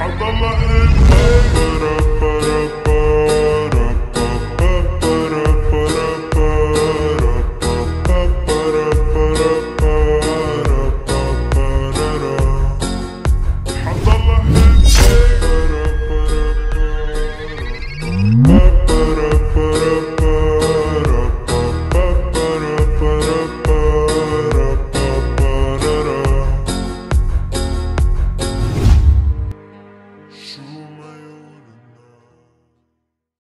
Abdullah and Abraham. true.